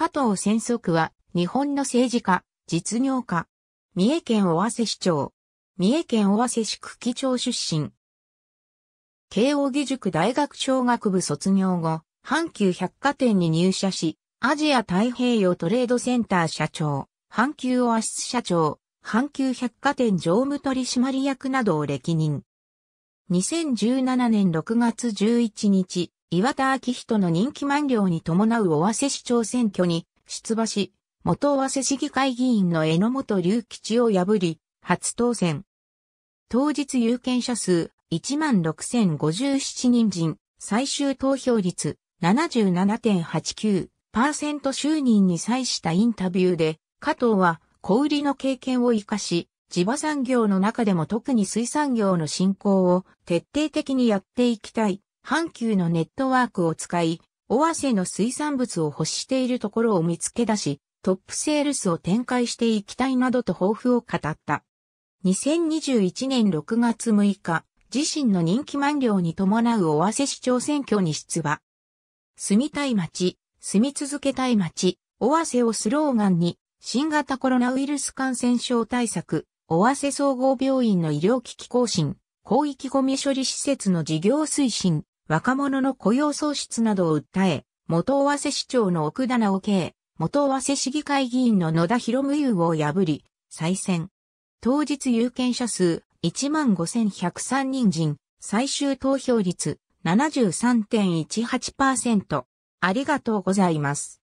加藤千足は日本の政治家、実業家。三重県尾鷲市長。三重県尾鷲市久喜町出身。慶応義塾大学小学部卒業後、阪急百貨店に入社し、アジア太平洋トレードセンター社長、阪急オアシス社長、阪急百貨店常務取締役などを歴任。2017年6月11日、岩田明人の任期満了に伴う尾鷲市長選挙に出馬し、元尾鷲市議会議員の榎本隆吉を破り、初当選。当日有権者数16,057人人、最終投票率77.89%。就任に際したインタビューで、加藤は小売りの経験を活かし、地場産業の中でも特に水産業の振興を徹底的にやっていきたい。阪急のネットワークを使い、尾鷲の水産物を欲しているところを見つけ出し、トップセールスを展開していきたいなどと抱負を語った。2021年6月6日、自身の人気満了に伴う尾鷲市長選挙に出馬。住みたい街、住み続けたい街、尾鷲をスローガンに、新型コロナウイルス感染症対策、尾鷲総合病院の医療機器更新、広域ゴミ処理施設の事業推進、若者の雇用創出などを訴え、元尾瀬市長の奥田直慶、元尾瀬市議会議員の野田博夢優を破り、再選。当日有権者数15,103人人、最終投票率73.18%。ありがとうございます。